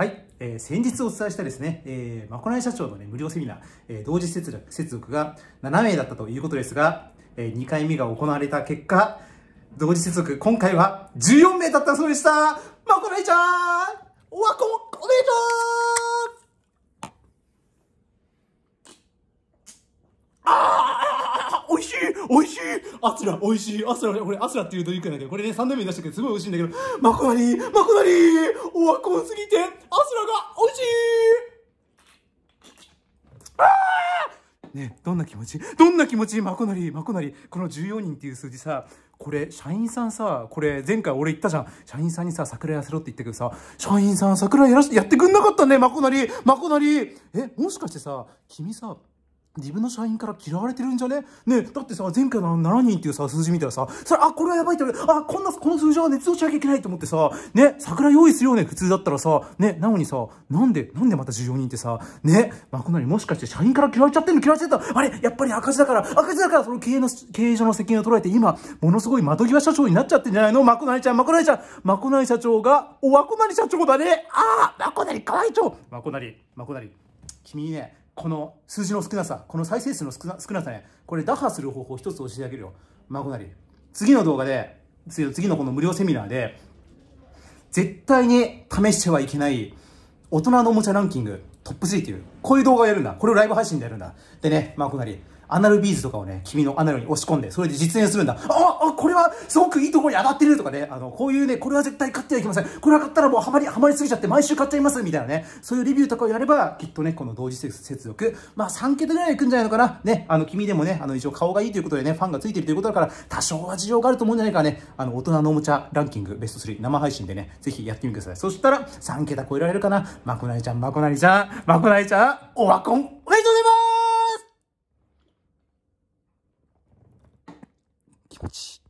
はい、えー、先日お伝えしたですね、えー、まこない社長のね、無料セミナー、えー、同時接続接続が7名だったということですが、えー、2回目が行われた結果、同時接続、今回は14名だったそうでした。まこないちゃんおわこ、おめでとうああ美味しい。しいアスラ美味しい。アスラ、俺アスラっていうドリンクなんだけど、これね、3度目に出したけどすごい美味しいんだけど、まこなりまこなりオワコンすぎて、アスラが美味しい。あねどんな気持ち？どんな気持ち？まこなり、まこなり。この14人っていう数字さ、これ、社員さんさ、これ、前回俺言ったじゃん。社員さんにさ、桜やせろって言ったけどさ、社員さん桜やらし、やってくんなかったね、まこなり、まこなり。え、もしかしてさ、君さ、自分の社員から嫌われてるんじゃね？ねだってさ、前回の7人っていうさ、数字見たらさ、それ、あ、これはやばいって言われ、あ、こんな、この数字は捏造しなきゃいけないと思ってさ、ね、桜用意するよね、普通だったらさ、ね、なのにさ、なんで、なんでまた14人ってさ、ね、ま、こなにもしかして社員から嫌われちゃってんの嫌われちゃった？あれ、やっぱり赤字だから、赤字だから、その経営の、経営上の責任を取られて、今、ものすごい窓際社長になっちゃってんじゃないの？まこなりちゃん、まこなりちゃん、まこなり社長が、おわこなり社長だね。ああ、まこなり会長まこなり、まこなり、君ね、この数字の少なさ、この再生数の少なさね、これ打破する方法を一つ教えてあげるよ。まこなり。次の動画で、次のこの無料セミナーで、絶対に試してはいけない大人のおもちゃランキングトップ3っていう、こういう動画をやるんだ。これをライブ配信でやるんだ。でね、まこなり。アナルビーズとかをね、君のアナルに押し込んで、それで実演するんだ。ああ、これはすごくいいところに上がってるとかね、あの、こういうね、これは絶対買ってはいけません。これは買ったらもうハマり、ハマりすぎちゃって毎週買っちゃいますみたいなね、そういうレビューとかをやれば、きっとね、この同時接続、まあ3桁ぐらいいくんじゃないのかな。ね、あの、君でもね、あの、一応顔がいいということでね、ファンがついてるということだから、多少は事情があると思うんじゃないかね、あの、大人のおもちゃランキングベスト3生配信でね、ぜひやってみてください。そしたら、3桁超えられるかな。まこなりちゃん、まこなりちゃん、まこなりちゃん、オワコン、お